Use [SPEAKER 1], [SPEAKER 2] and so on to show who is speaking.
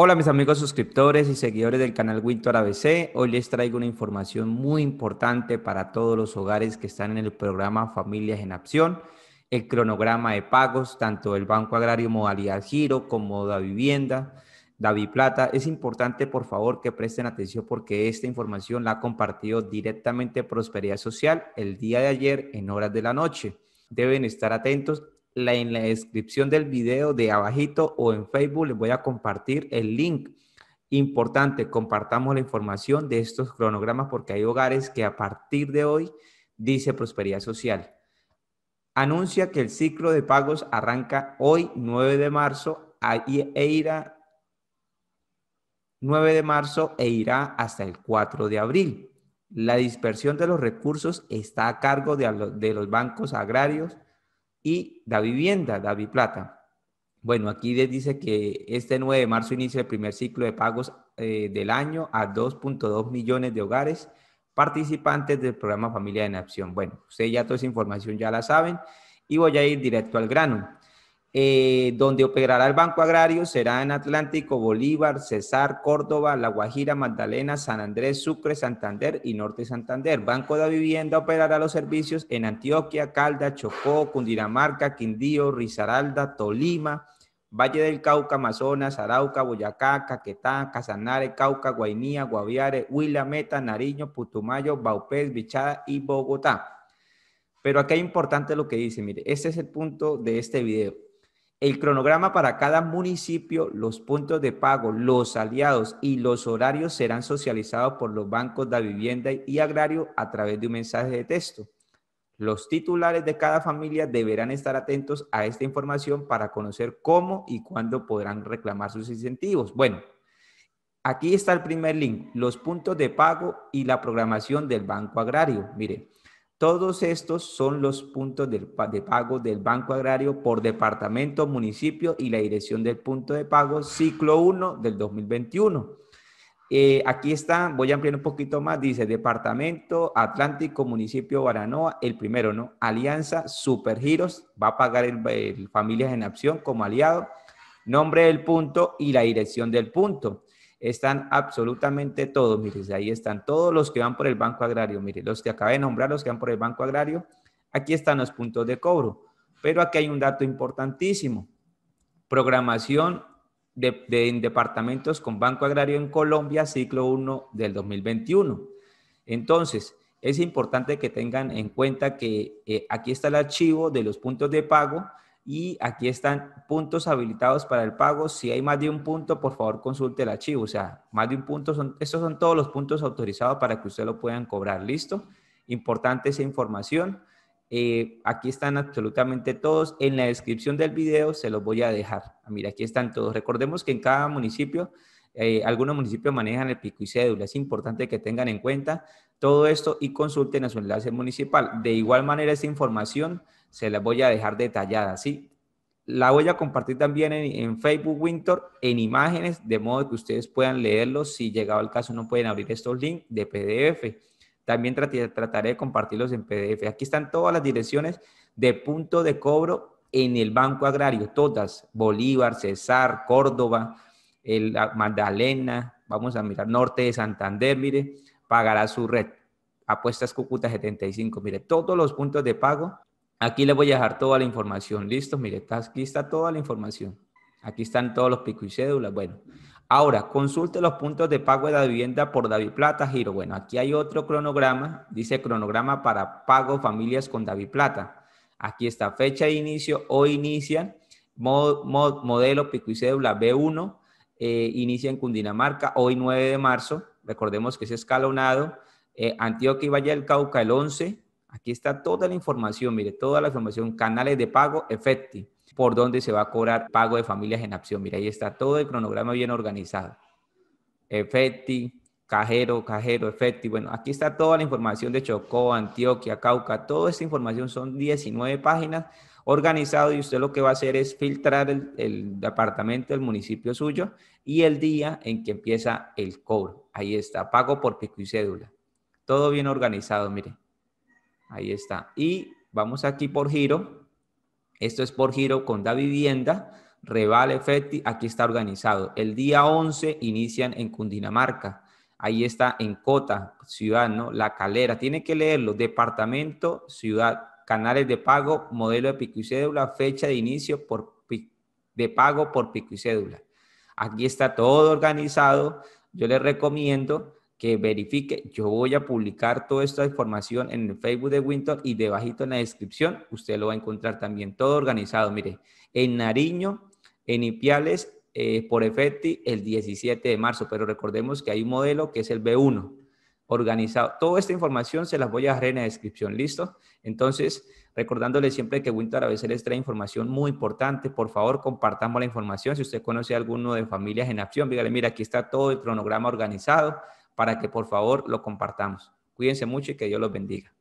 [SPEAKER 1] Hola mis amigos suscriptores y seguidores del canal Winter ABC. Hoy les traigo una información muy importante para todos los hogares que están en el programa Familias en Acción. El cronograma de pagos, tanto del Banco Agrario Modalidad Giro como da Vivienda, David Plata. Es importante, por favor, que presten atención porque esta información la ha compartido directamente Prosperidad Social el día de ayer en horas de la noche. Deben estar atentos en la descripción del video de abajito o en Facebook les voy a compartir el link. Importante, compartamos la información de estos cronogramas porque hay hogares que a partir de hoy dice Prosperidad Social. Anuncia que el ciclo de pagos arranca hoy, 9 de marzo, e irá 9 de marzo e irá hasta el 4 de abril. La dispersión de los recursos está a cargo de, de los bancos agrarios y da vivienda, da plata. Bueno, aquí dice que este 9 de marzo inicia el primer ciclo de pagos eh, del año a 2.2 millones de hogares participantes del programa Familia en Acción. Bueno, ustedes ya toda esa información ya la saben y voy a ir directo al grano. Eh, donde operará el Banco Agrario será en Atlántico, Bolívar, Cesar, Córdoba, La Guajira, Magdalena, San Andrés, Sucre, Santander y Norte Santander. Banco de Vivienda operará los servicios en Antioquia, Calda, Chocó, Cundinamarca, Quindío, Risaralda, Tolima, Valle del Cauca, Amazonas, Arauca, Boyacá, Caquetá, Casanare, Cauca, Guainía, Guaviare, Huila, Meta, Nariño, Putumayo, Baupés, Bichada y Bogotá. Pero acá es importante lo que dice, mire, este es el punto de este video el cronograma para cada municipio, los puntos de pago, los aliados y los horarios serán socializados por los bancos de vivienda y agrario a través de un mensaje de texto. Los titulares de cada familia deberán estar atentos a esta información para conocer cómo y cuándo podrán reclamar sus incentivos. Bueno, aquí está el primer link, los puntos de pago y la programación del Banco Agrario. Mire, todos estos son los puntos de pago del Banco Agrario por departamento, municipio y la dirección del punto de pago ciclo 1 del 2021. Eh, aquí está, voy a ampliar un poquito más, dice Departamento Atlántico, Municipio Baranoa, el primero, ¿no? Alianza Supergiros, va a pagar el Familias en Acción como aliado, nombre del punto y la dirección del punto están absolutamente todos, mire, ahí están todos los que van por el Banco Agrario, mire, los que acabé de nombrar, los que van por el Banco Agrario, aquí están los puntos de cobro, pero aquí hay un dato importantísimo, programación de, departamentos con Banco Agrario en Colombia, ciclo 1 del 2021. Entonces, es importante que tengan en cuenta que eh, aquí está el archivo de los puntos de pago, y aquí están puntos habilitados para el pago. Si hay más de un punto, por favor consulte el archivo. O sea, más de un punto, son, estos son todos los puntos autorizados para que usted lo puedan cobrar. ¿Listo? Importante esa información. Eh, aquí están absolutamente todos. En la descripción del video se los voy a dejar. Ah, mira, aquí están todos. Recordemos que en cada municipio, eh, algunos municipios manejan el pico y cédula. Es importante que tengan en cuenta todo esto y consulten a su enlace municipal. De igual manera, esta información se las voy a dejar detallada, ¿sí? La voy a compartir también en, Facebook Winter en imágenes, de modo que ustedes puedan leerlos. Si llegado el caso no pueden abrir estos links de PDF. También trataré de compartirlos en PDF. Aquí están todas las direcciones de punto de cobro en el Banco Agrario, todas. Bolívar, Cesar, Córdoba, el Magdalena, vamos a mirar Norte de Santander, mire, pagará su red. Apuestas Cúcuta 75, mire, todos los puntos de pago Aquí les voy a dejar toda la información. Listo, mire, aquí está toda la información. Aquí están todos los picos y cédulas. Bueno, ahora consulte los puntos de pago de la vivienda por David Plata Giro. Bueno, aquí hay otro cronograma. Dice cronograma para pago familias con David Plata. Aquí está fecha de inicio. Hoy inicia modelo pico y cédula B1. Eh, inicia en Cundinamarca. Hoy 9 de marzo. Recordemos que es escalonado. Eh, Antioquia y Valle del Cauca el 11 Aquí está toda la información, mire, toda la información, canales de pago, Efecti, por dónde se va a cobrar pago de familias en acción. Mire, ahí está todo el cronograma bien organizado. Efecti, cajero, cajero, Efecti. Bueno, aquí está toda la información de Chocó, Antioquia, Cauca. Toda esta información son 19 páginas organizado y usted lo que va a hacer es filtrar el, el departamento del municipio suyo y el día en que empieza el cobro. Ahí está, pago por pico y cédula. Todo bien organizado, mire. Ahí está. Y vamos aquí por giro. Esto es por giro con da vivienda, Reval Feti, aquí está organizado. El día 11 inician en Cundinamarca. Ahí está en Cota, ciudad, ¿no? La Calera. Tiene que leerlo. Departamento, ciudad, canales de pago, modelo de pico y cédula, fecha de inicio por, de pago por pico y cédula. Aquí está todo organizado. Yo les recomiendo que verifique. Yo voy a publicar toda esta información en el Facebook de Winton y debajito en la descripción usted lo va a encontrar también todo organizado. Mire, en Nariño, en Ipiales, eh, por Efecti, el 17 de marzo, pero recordemos que hay un modelo que es el B1 organizado. Toda esta información se las voy a dejar en la descripción, ¿listo? Entonces, recordándole siempre que Winter a veces les trae información muy importante, por favor, compartamos la información. Si usted conoce a alguno de familias en acción, dígale, mira, aquí está todo el cronograma organizado para que por favor lo compartamos. Cuídense mucho y que Dios los bendiga.